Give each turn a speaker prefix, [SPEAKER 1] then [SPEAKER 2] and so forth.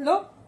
[SPEAKER 1] Lo